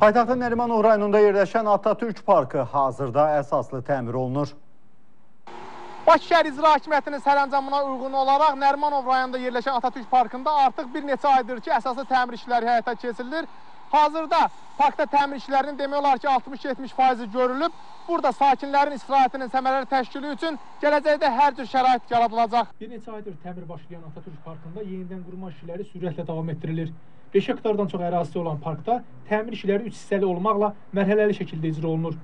Paytaxtın Nərimanov rayonunda yerləşən Atatürk Parkı hazırda əsaslı təmir olunur. Bakı şəhər icra hakimiyyətinin sərəncamına uyğun olaraq Nərimanov rayonunda yerləşən Atatürk Parkında artıq bir neçə aydır ki, əsaslı təmir işləri həyata keçirilir. Hazırda parkda təmir işlərinin demək olar ki, 60-70 faizi görülüb. Burada sakinlərin istirahətinin səmərəli təşkili üçün gələcəkdə hər cür şərait yaradılacaq. Bir neçə aydır təmir başlayan Atatürk Parkında yenidən qurma işləri sürətlə davam etdirilir. 5 hektardan çox ərazisi olan parkda təmir işləri 3 hissəli olmaqla mərhələli şəkildə icra olunur.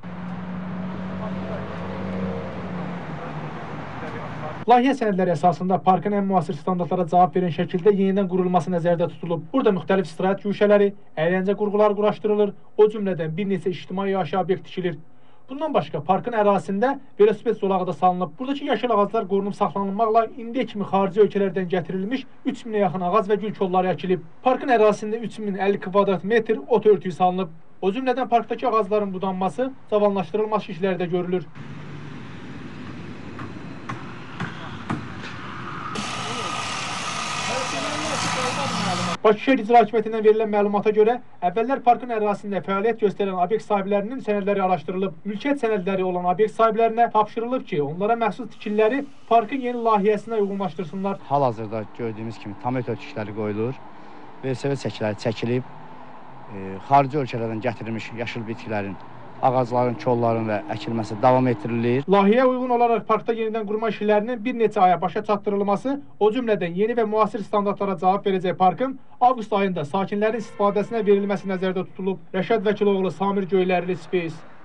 Layihə sənədləri əsasında parkın ən müasir standartlara cavab verən şəkildə yenidən qurulması nəzərdə tutulub. Burada müxtəlif istirahət güşələri, əyləncə qurğuları quraşdırılır, o cümlədən bir neçə ictimai yaşayış obyekt tikilir. Bundan başqa parkın ərazisində velosiped zolağı da salınıb. Buradakı yaşıl ağaclar qorunub saxlanılmaqla indiyə kimi xarici ölkələrdən gətirilmiş 3000-ə yaxın ağac və gül kolları əkilib. Parkın ərazisində 3050 kvadrat metr ot örtüyü salınıb. O cümlədən parkdakı ağacların budanması, cavanlaşdırılması işləri də görülür. Bakı şəhər icra hakimiyyətindən verilən məlumata görə, əvvəllər parkın ərazisində fəaliyyət göstərən obyekt sahiblərinin sənədləri araşdırılıb. Mülkiyyət sənədləri olan obyekt sahiblərinə tapşırılıb ki, onlara məxsus tikililəri parkın yeni layihəsinə uyğunlaşdırsınlar. Hal-hazırda gördüyümüz kimi tamet ölçüşləri qoyulur, VSV çəkiləri çəkilib, e, xarici ölkələrdən gətirilmiş yaşıl bitkilərin ağacların, kolların və əkilməsi davam etdirilir. Layihəyə uyğun olaraq parkda yenidən qurma işlərinin bir neçə aya başa çatdırılması, o cümlədən yeni və müasir standartlara cavab verəcək parkın avqust ayında sakinlərin istifadəsinə verilməsi nəzərdə tutulub. Rəşad Vəkiloğlu, Samir Göylərli, Space.